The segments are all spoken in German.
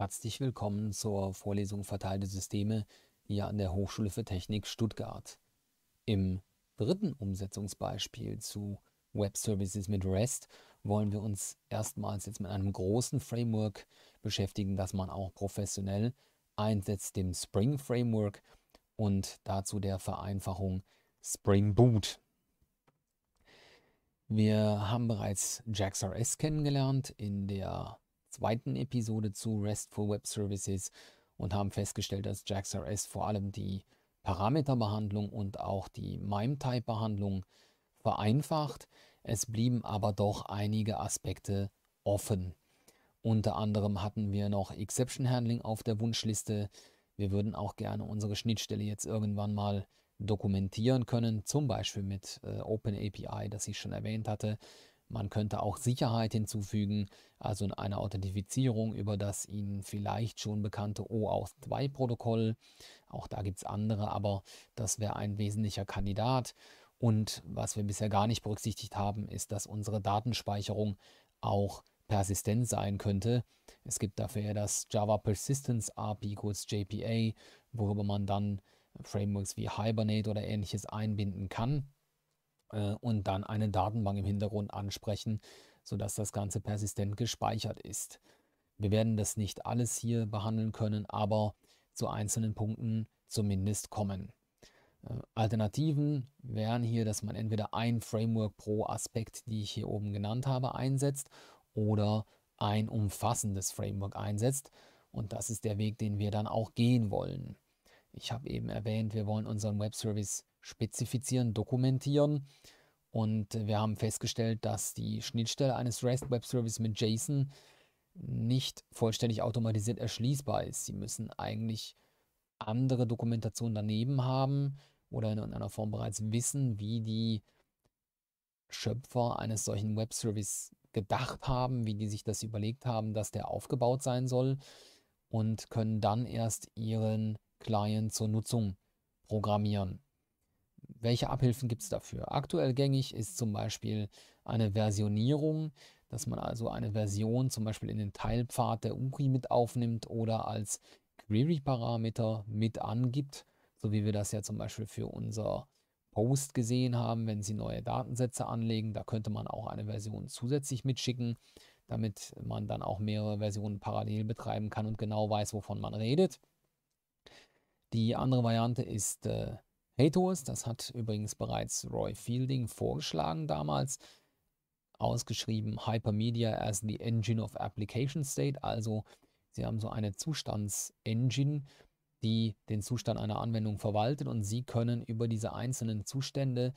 Herzlich willkommen zur Vorlesung Verteilte Systeme hier an der Hochschule für Technik Stuttgart. Im dritten Umsetzungsbeispiel zu Web Services mit REST wollen wir uns erstmals jetzt mit einem großen Framework beschäftigen, das man auch professionell einsetzt, dem Spring Framework und dazu der Vereinfachung Spring Boot. Wir haben bereits JAX-RS kennengelernt in der zweiten Episode zu RESTful Web Services und haben festgestellt, dass JAX-RS vor allem die Parameterbehandlung und auch die MIME-Type-Behandlung vereinfacht. Es blieben aber doch einige Aspekte offen. Unter anderem hatten wir noch Exception Handling auf der Wunschliste. Wir würden auch gerne unsere Schnittstelle jetzt irgendwann mal dokumentieren können, zum Beispiel mit äh, OpenAPI, das ich schon erwähnt hatte. Man könnte auch Sicherheit hinzufügen, also eine Authentifizierung über das Ihnen vielleicht schon bekannte OAuth2-Protokoll. Auch da gibt es andere, aber das wäre ein wesentlicher Kandidat. Und was wir bisher gar nicht berücksichtigt haben, ist, dass unsere Datenspeicherung auch persistent sein könnte. Es gibt dafür ja das Java Persistence API, kurz JPA, worüber man dann Frameworks wie Hibernate oder ähnliches einbinden kann äh, und dann eine Datenbank im Hintergrund ansprechen, sodass das Ganze persistent gespeichert ist. Wir werden das nicht alles hier behandeln können, aber zu einzelnen Punkten zumindest kommen. Äh, Alternativen wären hier, dass man entweder ein Framework pro Aspekt, die ich hier oben genannt habe, einsetzt oder ein umfassendes Framework einsetzt. Und das ist der Weg, den wir dann auch gehen wollen. Ich habe eben erwähnt, wir wollen unseren Web-Service spezifizieren, dokumentieren. Und wir haben festgestellt, dass die Schnittstelle eines REST Web Service mit JSON nicht vollständig automatisiert erschließbar ist. Sie müssen eigentlich andere Dokumentation daneben haben oder in einer Form bereits wissen, wie die Schöpfer eines solchen Web Service gedacht haben, wie die sich das überlegt haben, dass der aufgebaut sein soll und können dann erst ihren Client zur Nutzung programmieren. Welche Abhilfen gibt es dafür? Aktuell gängig ist zum Beispiel eine Versionierung, dass man also eine Version zum Beispiel in den Teilpfad der URI mit aufnimmt oder als Query-Parameter mit angibt, so wie wir das ja zum Beispiel für unser Post gesehen haben, wenn Sie neue Datensätze anlegen. Da könnte man auch eine Version zusätzlich mitschicken, damit man dann auch mehrere Versionen parallel betreiben kann und genau weiß, wovon man redet. Die andere Variante ist äh, Hathors, das hat übrigens bereits Roy Fielding vorgeschlagen damals, ausgeschrieben Hypermedia as the Engine of Application State, also Sie haben so eine Zustandsengine, die den Zustand einer Anwendung verwaltet und Sie können über diese einzelnen Zustände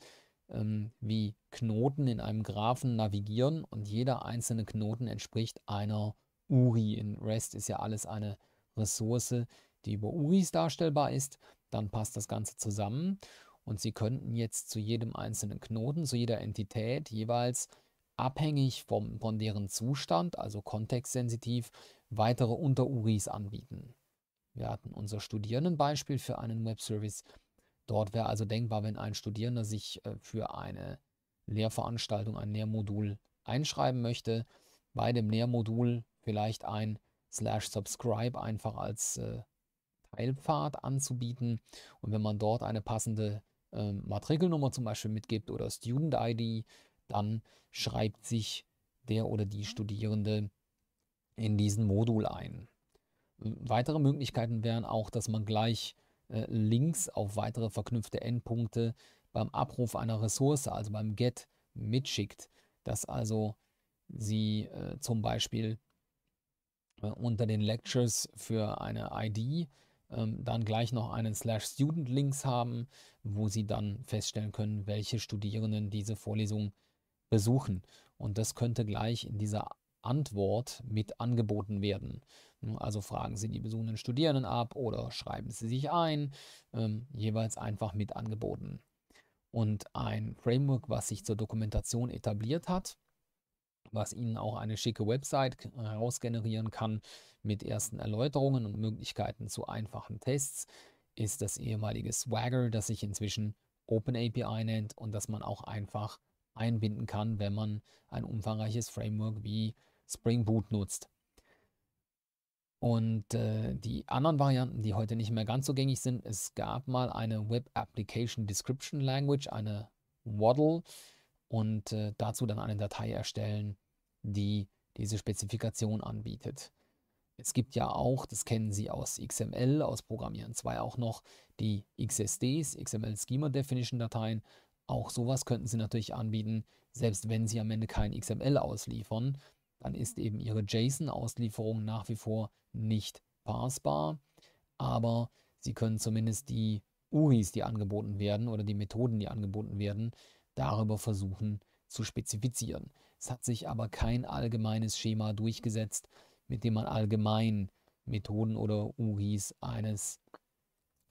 ähm, wie Knoten in einem Graphen navigieren und jeder einzelne Knoten entspricht einer URI. In REST ist ja alles eine Ressource, die über URIs darstellbar ist dann passt das Ganze zusammen und Sie könnten jetzt zu jedem einzelnen Knoten, zu jeder Entität jeweils abhängig vom, von deren Zustand, also kontextsensitiv, weitere Unter-URIs anbieten. Wir hatten unser Studierendenbeispiel für einen Webservice. Dort wäre also denkbar, wenn ein Studierender sich äh, für eine Lehrveranstaltung, ein Lehrmodul einschreiben möchte, bei dem Lehrmodul vielleicht ein slash subscribe einfach als äh, Teilpfad anzubieten. Und wenn man dort eine passende äh, Matrikelnummer zum Beispiel mitgibt oder Student ID, dann schreibt sich der oder die Studierende in diesen Modul ein. Weitere Möglichkeiten wären auch, dass man gleich äh, Links auf weitere verknüpfte Endpunkte beim Abruf einer Ressource, also beim Get, mitschickt, dass also Sie äh, zum Beispiel äh, unter den Lectures für eine ID ähm, dann gleich noch einen Slash Student Links haben, wo Sie dann feststellen können, welche Studierenden diese Vorlesung besuchen. Und das könnte gleich in dieser Antwort mit angeboten werden. Also fragen Sie die besuchenden Studierenden ab oder schreiben Sie sich ein, ähm, jeweils einfach mit angeboten. Und ein Framework, was sich zur Dokumentation etabliert hat, was Ihnen auch eine schicke Website herausgenerieren kann mit ersten Erläuterungen und Möglichkeiten zu einfachen Tests, ist das ehemalige Swagger, das sich inzwischen OpenAPI nennt und das man auch einfach einbinden kann, wenn man ein umfangreiches Framework wie Spring Boot nutzt. Und äh, die anderen Varianten, die heute nicht mehr ganz so gängig sind, es gab mal eine Web Application Description Language, eine WADL, und äh, dazu dann eine Datei erstellen, die diese Spezifikation anbietet. Es gibt ja auch, das kennen Sie aus XML, aus Programmieren 2 auch noch, die XSDs, XML Schema Definition Dateien. Auch sowas könnten Sie natürlich anbieten, selbst wenn Sie am Ende kein XML ausliefern, dann ist eben Ihre JSON-Auslieferung nach wie vor nicht parsbar, aber Sie können zumindest die URIs, die angeboten werden oder die Methoden, die angeboten werden, darüber versuchen zu spezifizieren. Es hat sich aber kein allgemeines Schema durchgesetzt, mit dem man allgemein Methoden oder URIs eines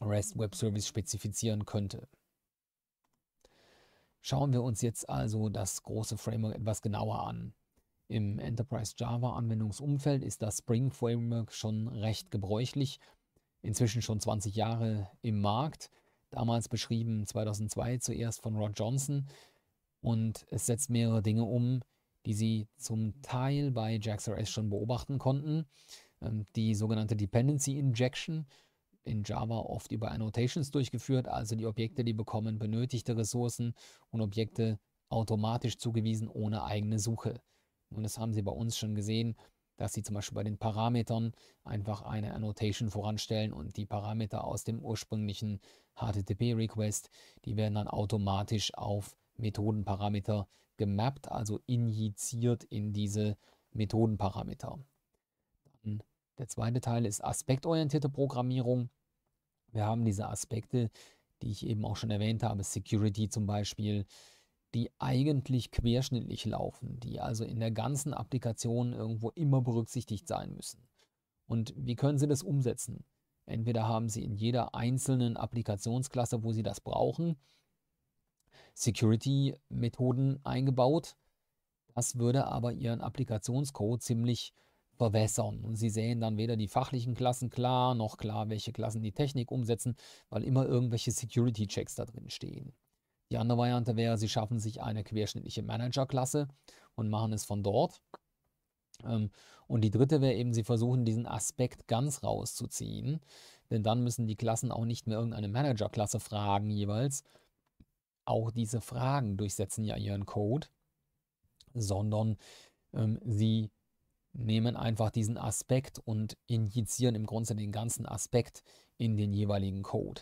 REST Web Service spezifizieren könnte. Schauen wir uns jetzt also das große Framework etwas genauer an. Im Enterprise Java Anwendungsumfeld ist das Spring Framework schon recht gebräuchlich, inzwischen schon 20 Jahre im Markt, damals beschrieben 2002 zuerst von Rod Johnson und es setzt mehrere Dinge um, die Sie zum Teil bei JAX-RS schon beobachten konnten. Ähm, die sogenannte Dependency Injection, in Java oft über Annotations durchgeführt, also die Objekte, die bekommen benötigte Ressourcen und Objekte automatisch zugewiesen ohne eigene Suche. Und das haben Sie bei uns schon gesehen, dass Sie zum Beispiel bei den Parametern einfach eine Annotation voranstellen und die Parameter aus dem ursprünglichen HTTP-Request, die werden dann automatisch auf Methodenparameter gemappt, also injiziert in diese Methodenparameter. Dann der zweite Teil ist aspektorientierte Programmierung. Wir haben diese Aspekte, die ich eben auch schon erwähnt habe, Security zum Beispiel, die eigentlich querschnittlich laufen, die also in der ganzen Applikation irgendwo immer berücksichtigt sein müssen. Und wie können Sie das umsetzen? Entweder haben Sie in jeder einzelnen Applikationsklasse, wo Sie das brauchen, Security-Methoden eingebaut. Das würde aber Ihren Applikationscode ziemlich verwässern. Und Sie sehen dann weder die fachlichen Klassen klar, noch klar, welche Klassen die Technik umsetzen, weil immer irgendwelche Security-Checks da drin stehen. Die andere Variante wäre, Sie schaffen sich eine querschnittliche Manager-Klasse und machen es von dort. Ähm, und die dritte wäre eben, Sie versuchen diesen Aspekt ganz rauszuziehen, denn dann müssen die Klassen auch nicht mehr irgendeine Manager-Klasse fragen jeweils, auch diese Fragen durchsetzen ja ihren Code, sondern ähm, sie nehmen einfach diesen Aspekt und injizieren im Grunde den ganzen Aspekt in den jeweiligen Code.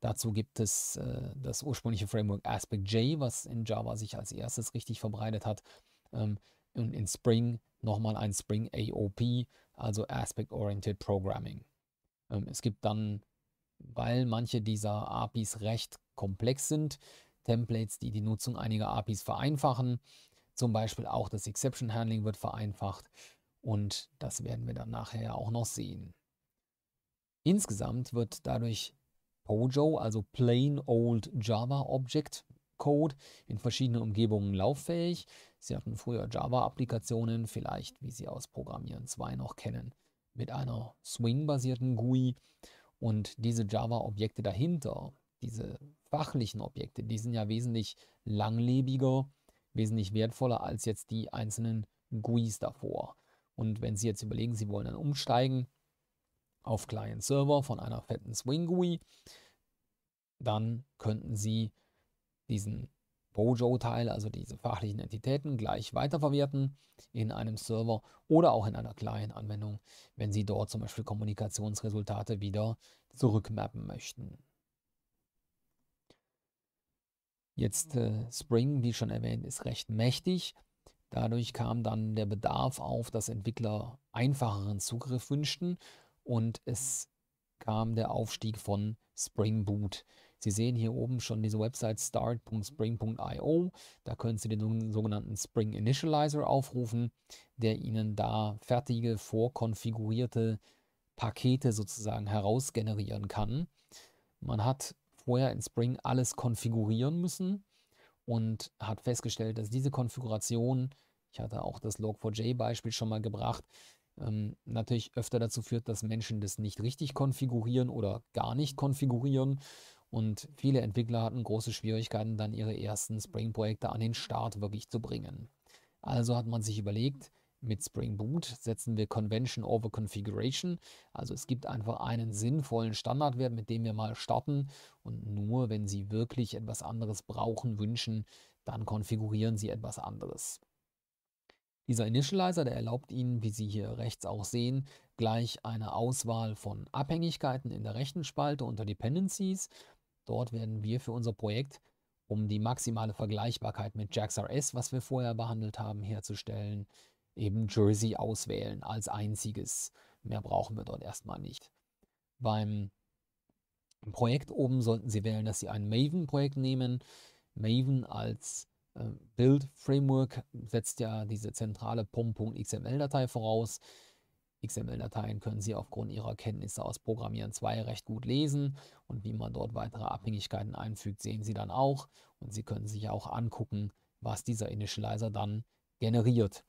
Dazu gibt es äh, das ursprüngliche Framework Aspect-J, was in Java sich als erstes richtig verbreitet hat. Ähm, und in Spring nochmal ein Spring AOP, also Aspect-Oriented Programming. Ähm, es gibt dann, weil manche dieser APIs recht komplex sind, Templates, die die Nutzung einiger APIs vereinfachen. Zum Beispiel auch das Exception Handling wird vereinfacht und das werden wir dann nachher auch noch sehen. Insgesamt wird dadurch POJO, also Plain Old Java Object Code, in verschiedenen Umgebungen lauffähig. Sie hatten früher Java-Applikationen, vielleicht wie Sie aus Programmieren 2 noch kennen, mit einer Swing-basierten GUI. Und diese Java-Objekte dahinter, diese fachlichen Objekte, die sind ja wesentlich langlebiger, wesentlich wertvoller als jetzt die einzelnen GUIs davor. Und wenn Sie jetzt überlegen, Sie wollen dann umsteigen auf Client-Server von einer fetten Swing-GUI, dann könnten Sie diesen Bojo-Teil, also diese fachlichen Entitäten, gleich weiterverwerten in einem Server oder auch in einer Client-Anwendung, wenn Sie dort zum Beispiel Kommunikationsresultate wieder zurückmappen möchten. Jetzt äh, Spring, wie schon erwähnt, ist recht mächtig. Dadurch kam dann der Bedarf auf, dass Entwickler einfacheren Zugriff wünschten und es kam der Aufstieg von Spring Boot. Sie sehen hier oben schon diese Website start.spring.io. Da können Sie den sogenannten Spring Initializer aufrufen, der Ihnen da fertige, vorkonfigurierte Pakete sozusagen herausgenerieren kann. Man hat vorher in Spring alles konfigurieren müssen und hat festgestellt, dass diese Konfiguration, ich hatte auch das Log4j-Beispiel schon mal gebracht, ähm, natürlich öfter dazu führt, dass Menschen das nicht richtig konfigurieren oder gar nicht konfigurieren. Und viele Entwickler hatten große Schwierigkeiten, dann ihre ersten Spring-Projekte an den Start wirklich zu bringen. Also hat man sich überlegt, mit Spring Boot setzen wir Convention over Configuration. Also es gibt einfach einen sinnvollen Standardwert, mit dem wir mal starten. Und nur wenn Sie wirklich etwas anderes brauchen, wünschen, dann konfigurieren Sie etwas anderes. Dieser Initializer, der erlaubt Ihnen, wie Sie hier rechts auch sehen, gleich eine Auswahl von Abhängigkeiten in der rechten Spalte unter Dependencies. Dort werden wir für unser Projekt, um die maximale Vergleichbarkeit mit JAX-RS, was wir vorher behandelt haben, herzustellen, eben Jersey auswählen als einziges. Mehr brauchen wir dort erstmal nicht. Beim Projekt oben sollten Sie wählen, dass Sie ein Maven-Projekt nehmen. Maven als äh, Build-Framework setzt ja diese zentrale pom.xml-Datei voraus. XML-Dateien können Sie aufgrund Ihrer Kenntnisse aus Programmieren 2 recht gut lesen und wie man dort weitere Abhängigkeiten einfügt, sehen Sie dann auch und Sie können sich auch angucken, was dieser Initializer dann generiert.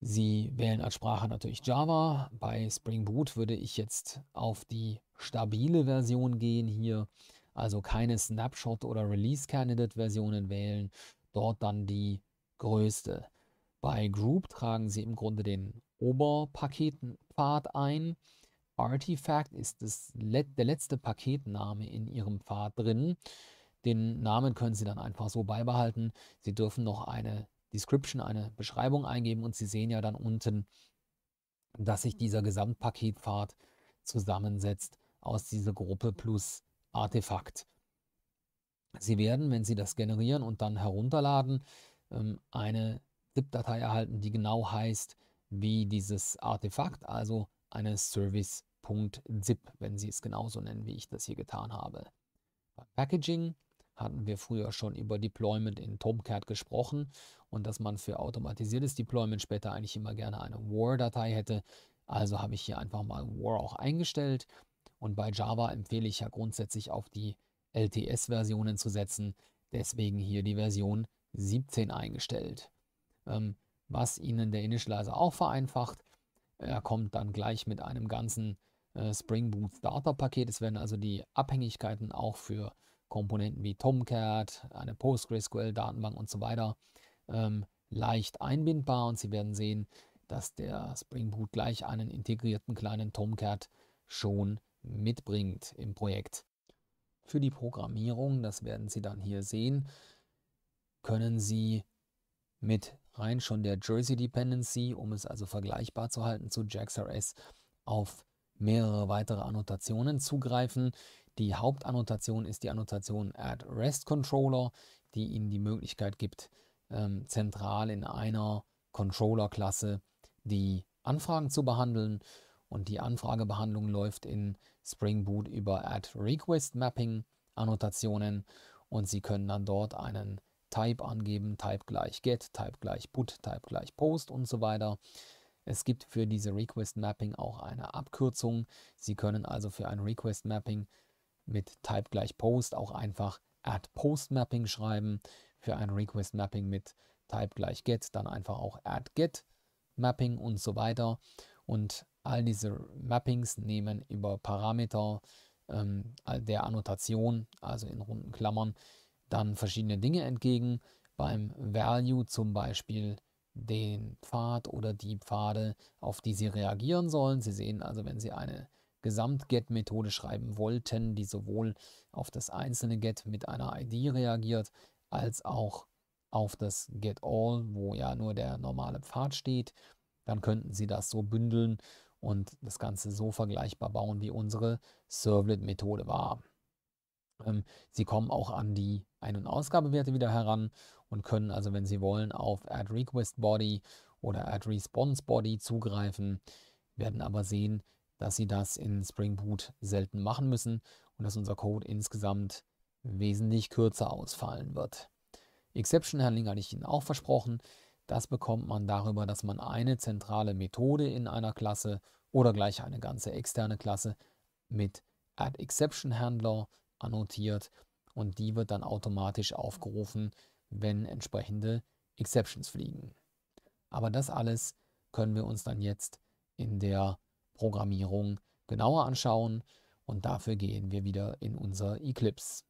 Sie wählen als Sprache natürlich Java. Bei Spring Boot würde ich jetzt auf die stabile Version gehen hier, also keine Snapshot oder Release Candidate Versionen wählen, dort dann die größte. Bei Group tragen Sie im Grunde den Oberpaketpfad ein. Artifact ist das, der letzte Paketname in Ihrem Pfad drin. Den Namen können Sie dann einfach so beibehalten. Sie dürfen noch eine Description eine Beschreibung eingeben und Sie sehen ja dann unten, dass sich dieser Gesamtpaketpfad zusammensetzt aus dieser Gruppe plus Artefakt. Sie werden, wenn Sie das generieren und dann herunterladen, ähm, eine ZIP-Datei erhalten, die genau heißt wie dieses Artefakt, also eine Service.zip, wenn Sie es genauso nennen, wie ich das hier getan habe. Beim Packaging hatten wir früher schon über Deployment in Tomcat gesprochen und dass man für automatisiertes Deployment später eigentlich immer gerne eine War-Datei hätte. Also habe ich hier einfach mal War auch eingestellt. Und bei Java empfehle ich ja grundsätzlich auf die LTS-Versionen zu setzen. Deswegen hier die Version 17 eingestellt. Ähm, was Ihnen der Initializer auch vereinfacht. Er kommt dann gleich mit einem ganzen äh, Spring Boot Starter Paket. Es werden also die Abhängigkeiten auch für Komponenten wie Tomcat, eine PostgreSQL-Datenbank und so weiter ähm, leicht einbindbar und Sie werden sehen, dass der Spring Boot gleich einen integrierten kleinen Tomcat schon mitbringt im Projekt. Für die Programmierung, das werden Sie dann hier sehen, können Sie mit rein schon der Jersey Dependency, um es also vergleichbar zu halten zu JAX-RS, auf mehrere weitere Annotationen zugreifen. Die Hauptannotation ist die Annotation add rest controller, die Ihnen die Möglichkeit gibt, ähm, zentral in einer Controller-Klasse die Anfragen zu behandeln. Und die Anfragebehandlung läuft in Spring Boot über Add Request Mapping Annotationen und Sie können dann dort einen Type angeben, Type gleich Get, Type gleich Put, Type gleich Post und so weiter. Es gibt für diese Request Mapping auch eine Abkürzung. Sie können also für ein Request Mapping mit Type gleich Post auch einfach Add Post Mapping schreiben für ein Request Mapping mit Type gleich Get, dann einfach auch Add Get Mapping und so weiter. Und all diese Mappings nehmen über Parameter ähm, der Annotation, also in runden Klammern, dann verschiedene Dinge entgegen. Beim Value zum Beispiel den Pfad oder die Pfade, auf die Sie reagieren sollen. Sie sehen also, wenn Sie eine Gesamt-Get-Methode schreiben wollten, die sowohl auf das einzelne Get mit einer ID reagiert, als auch auf das Get All, wo ja nur der normale Pfad steht, dann könnten Sie das so bündeln und das Ganze so vergleichbar bauen, wie unsere Servlet-Methode war. Ähm, Sie kommen auch an die Ein- und Ausgabewerte wieder heran und können also, wenn Sie wollen, auf Add Request Body oder Add Response Body zugreifen, werden aber sehen, dass Sie das in Spring Boot selten machen müssen und dass unser Code insgesamt wesentlich kürzer ausfallen wird. Exception Handling hatte ich Ihnen auch versprochen. Das bekommt man darüber, dass man eine zentrale Methode in einer Klasse oder gleich eine ganze externe Klasse mit Add Exception Handler annotiert und die wird dann automatisch aufgerufen, wenn entsprechende Exceptions fliegen. Aber das alles können wir uns dann jetzt in der Programmierung genauer anschauen und dafür gehen wir wieder in unser Eclipse.